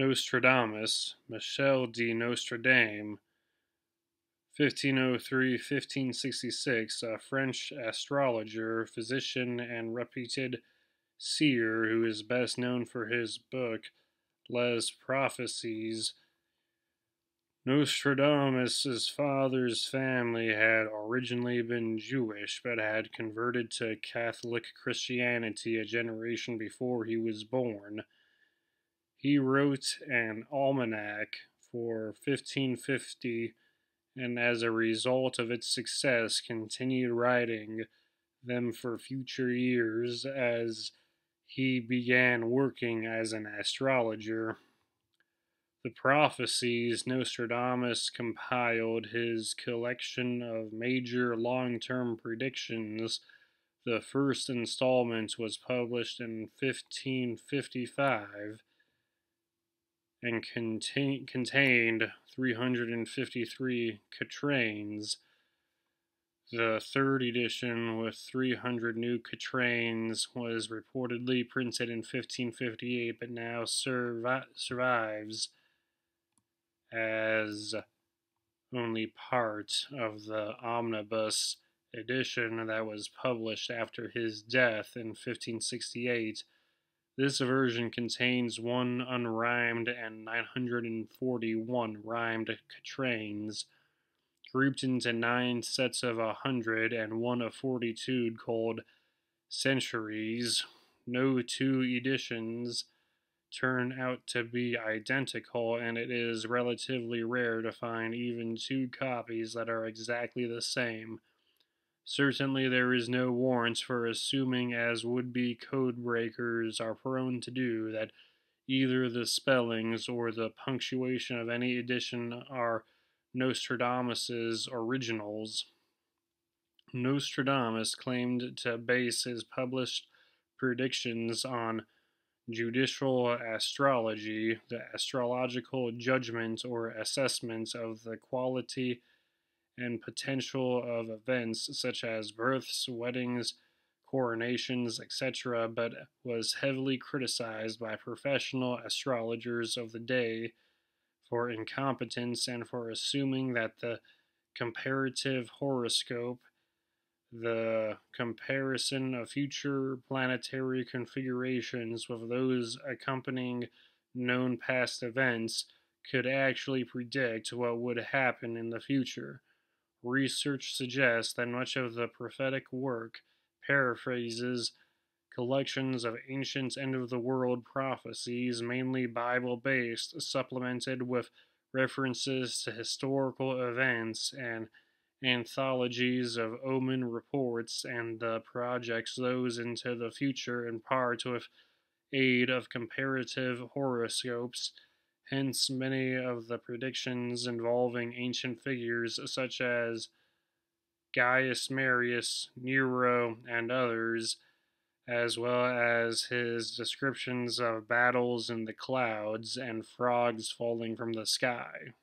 Nostradamus, Michel de Nostredame, 1503-1566, a French astrologer, physician, and reputed seer who is best known for his book Les Prophéties. Nostradamus' father's family had originally been Jewish but had converted to Catholic Christianity a generation before he was born. He wrote an almanac for 1550 and as a result of its success continued writing them for future years as he began working as an astrologer. The prophecies Nostradamus compiled his collection of major long term predictions. The first installment was published in 1555 and contain, contained 353 quatrains. The third edition, with 300 new quatrains, was reportedly printed in 1558 but now survi- survives as only part of the omnibus edition that was published after his death in 1568 this version contains one unrhymed and 941 rhymed quatrains, grouped into nine sets of a hundred and one of fortitude called centuries. No two editions turn out to be identical, and it is relatively rare to find even two copies that are exactly the same. Certainly, there is no warrant for assuming, as would be code breakers are prone to do, that either the spellings or the punctuation of any edition are Nostradamus's originals. Nostradamus claimed to base his published predictions on judicial astrology, the astrological judgment or assessment of the quality and potential of events such as births, weddings, coronations, etc., but was heavily criticized by professional astrologers of the day for incompetence and for assuming that the comparative horoscope, the comparison of future planetary configurations with those accompanying known past events, could actually predict what would happen in the future. Research suggests that much of the prophetic work paraphrases collections of ancient end of the world prophecies, mainly Bible based, supplemented with references to historical events and anthologies of omen reports, and uh, projects those into the future in part with aid of comparative horoscopes Hence, many of the predictions involving ancient figures such as Gaius Marius, Nero, and others, as well as his descriptions of battles in the clouds and frogs falling from the sky.